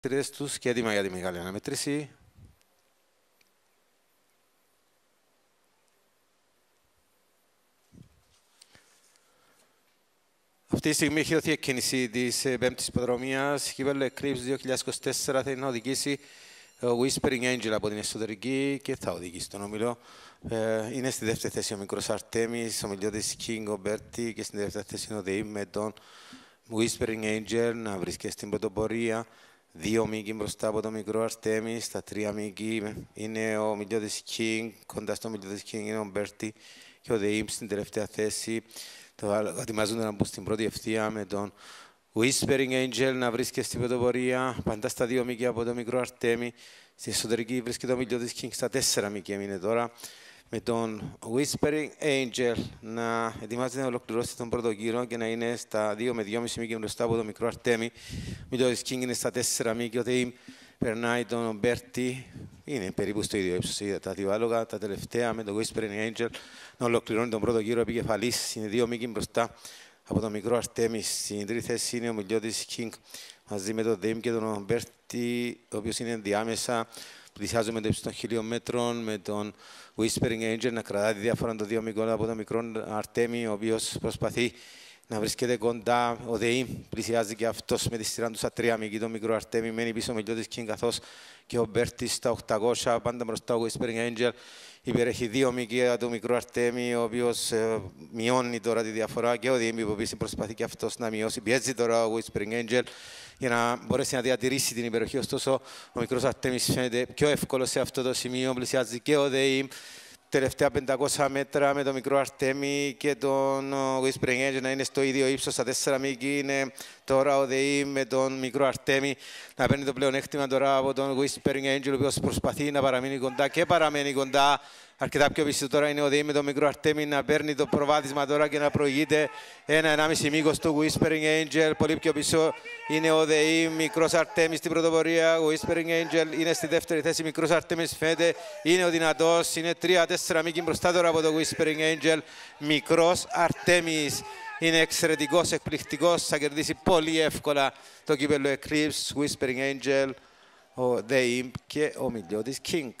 Τρεις τους και έτοιμα για τη μεγάλη αναμέτρηση. Αυτή τη στιγμή έχει δοθεί εκκίνηση της ε, πέμπτης υποδρομίας. Κύπελο Eclipse 2024 θέλει να οδηγήσει ο Whispering Angel από την εσωτερική και θα οδηγήσει τον ομιλό. Ε, είναι στη δεύτερη θέση ο μικρός Αρτέμι, ο μιλιώτης King, ο Μπέρτι και στη δεύτερη θέση ο Δεϊμ με τον Whispering Angel να βρίσκεται στην πρωτοπορία. Δύο μήκη μπροστά από το μικρό Αρτέμι, στα τρία μήκη είναι ο μιλιώτη King, κοντά στο μιλιώτη King είναι ο Μπέρτι και ο Δεϊμ στην τελευταία θέση. Το ετοιμαζούνται να μπουν στην πρώτη ευθεία με τον Whispering Angel να βρίσκεται στην πρωτοπορία. Παντά στα δύο μήκη από το μικρό Αρτέμι. Στην εσωτερική βρίσκεται ο μιλιώτη King στα τέσσερα μήκη έμεινε τώρα με τον Whispering Angel να ετοιμάζεται να ολοκληρώσει τον πρώτο γύρο και να είναι στα 2 με 2,5 μήκη μπροστά από το μικρό Αρτέμι. Με το King είναι στα 4 μήκη, ο Θεήμ περνάει τον Μπέρτι, είναι περίπου στο ίδιο ύψος τα δύο άλογα. Τα τελευταία με τον Whispering Angel να ολοκληρώνει τον πρώτο γύρο επικεφαλής, είναι 2 μήκη μπροστά από το μικρό Αρτέμι. Στην τρίτη θέση είναι ο Μιλιώτης King μαζί με τον Δεήμ και τον Μπέρτι, ο οποίος είναι διάμεσα πλησιάζουμε το ύψος των χιλίων μέτρων με τον Whispering Angel να κρατάει τη διαφορά των δύο μικρών από τον μικρό Αρτέμι, ο οποίος προσπαθεί να βρίσκεται κοντά. Ο ΔΕΗ πλησιάζει και αυτός με τη σειρά του στα τρία μήκη. Το μικρό Αρτέμι μένει πίσω με Λιώτης Κιν καθώς και ο Μπέρτη στα 800. Πάντα μπροστά ο Whispering Angel υπερέχει δύο μήκη το μικρό Αρτέμι, ο οποίος ε, μειώνει τώρα τη διαφορά και ο ΔΕΗ που προσπαθεί και αυτός να μειώσει. Πιέζει τώρα ο Whispering Angel για να μπορέσει να διατηρήσει την υπεροχή. Ωστόσο, ο μικρός Αρτέμις φαίνεται πιο εύκολο σε αυτό το σημείο. Πλησιάζει και ο ΔΕΗ τελευταία 500 μέτρα με το μικρό Αρτέμι και τον Whispering Angel να είναι στο ίδιο ύψος, στα 4 μήκη είναι τώρα ο ΔΕΗ με τον μικρό Αρτέμι να παίρνει το πλεονέκτημα τώρα από τον Whispering Angel ο οποίος προσπαθεί να παραμείνει κοντά και παραμένει κοντά αρκετά πιο πίσω τώρα είναι ο ΔΕΗ με τον μικρό Αρτέμι να παίρνει το προβάδισμα τώρα και να προηγείται ένα-ενάμιση μήκος του Whispering Angel. Πολύ πιο πίσω είναι ο ΔΕΗ, μικρός Αρτέμι στην πρωτοπορία. Ο Whispering Angel είναι στη δεύτερη θέση μικρός Αρτέμις φαίνεται είναι ο δυνατός. Είναι τρία-τέσσερα μήκη μπροστά τώρα από το Whispering Angel. Μικρός Αρτέμις είναι εξαιρετικός, εκπληκτικός, θα κερδίσει πολύ εύκολα το κύπελο Eclipse, Whispering Angel, ο The Imp και ο Μιλιώτης King.